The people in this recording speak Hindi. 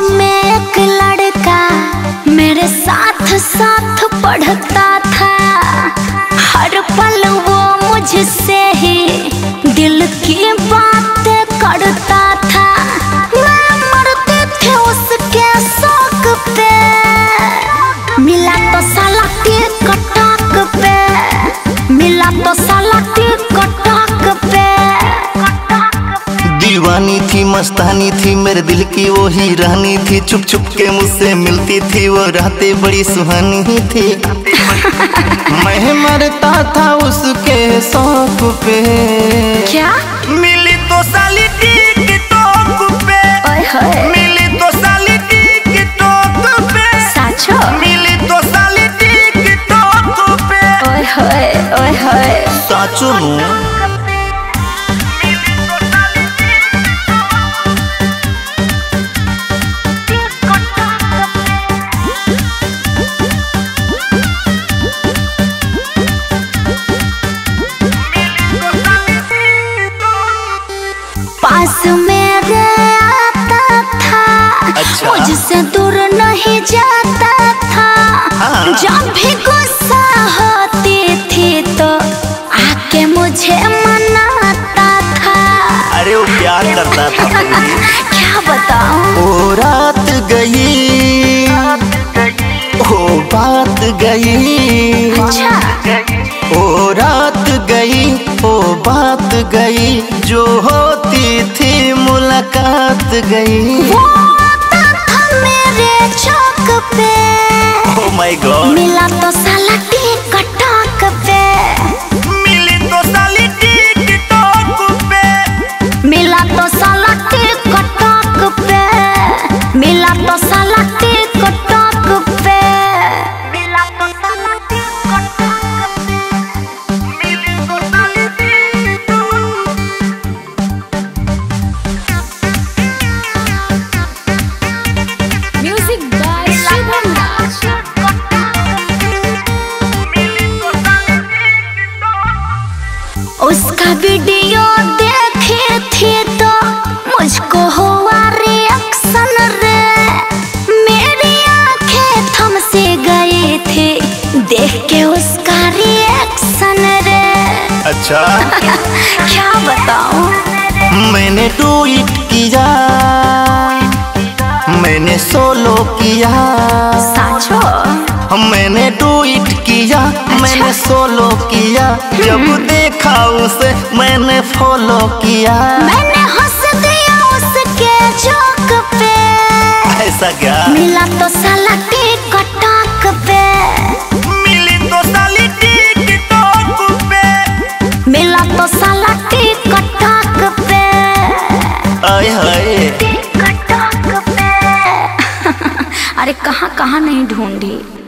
में एक लड़का मेरे साथ साथ पढ़ता था। हर पल वो मुझसे ही दिल की बातें करता था। मैं उसके शौक पे। मिला तो साला कटाक पे। मिला तो मस्तानी थी मेरे दिल की वो ही रहनी थी। चुप छुप के मुझसे मिलती थी वो रातें बड़ी सुहानी थी। मैं मरता था उसके शौक पे। क्या? मिली तो साली टिक टॉक पे। मिली तो साली टॉक पे। साचो। मिली तो साली टॉक पे। ओए होए ओए होए। साचो नु। दूर नहीं जाता था। हाँ। जब भी गुस्सा होती थी तो आके मुझे मनाता था। अरे वो प्यार करता था क्या बताऊँ? ओ रात गई। ओ बात गई। अच्छा। ओ रात गई। ओ बात गई। जो होती थी मुलाकात गई। ओ माय गॉड मिला तो थे देख के उसका रिएक्शन रे। अच्छा। क्या बताऊँ? मैंने ट्वीट किया मैंने सोलो किया। साचो। मैंने ट्वीट किया अच्छा? मैंने सोलो किया। जब देखा उसे मैंने फॉलो किया। मैंने हंस दिया उसके जोक पे। ऐसा क्या? मिला तो अरे कहाँ कहाँ नहीं ढूंढी।